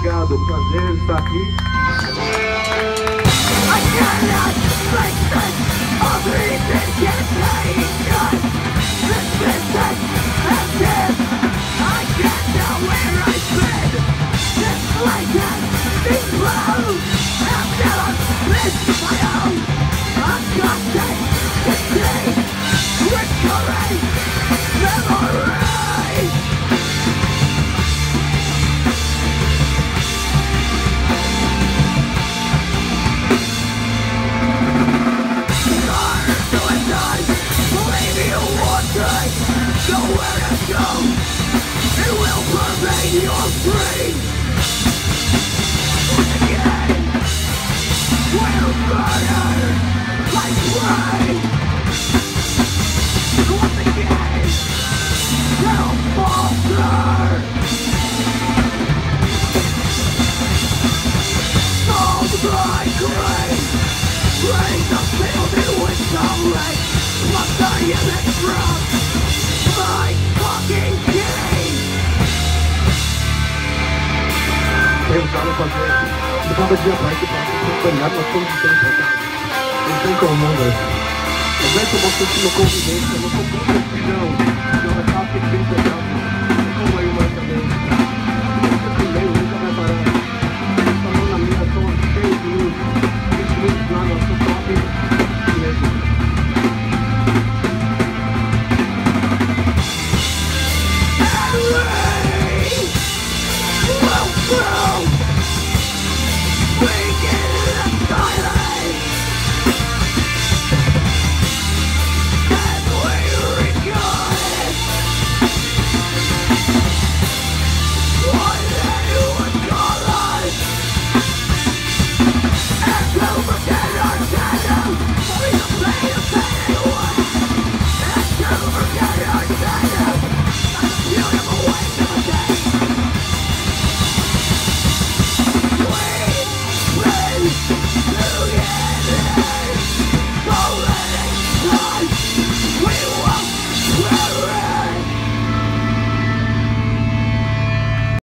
obrigado, prazer estar aqui. I cannot nowhere to go It will pervade your brain Once again We're murdered like rain Once again They'll falter Solve my grave Raise the field in which the race Must I am expressed não fazer. Você todo dia vai que para tem que olhar pra Não tem como, velho. Mas é que eu vou convivência, eu não sou contra opinião. Então é fácil que tem que pegar.